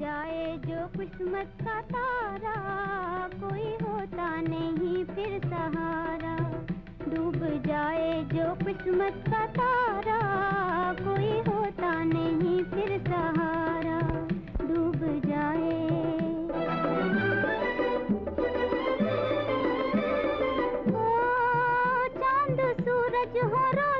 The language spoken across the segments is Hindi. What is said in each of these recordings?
जाए जो किस्मत का तारा, कोई होता नहीं फिर सहारा। डूब जाए जो किस्मत का तारा, कोई होता नहीं फिर सहारा। डूब जाए। ओ, चाँद, सूरज हो रहा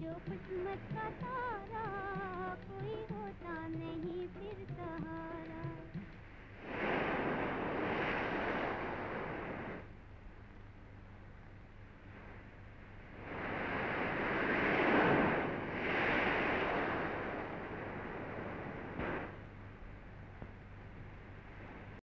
जो कुछ मत का था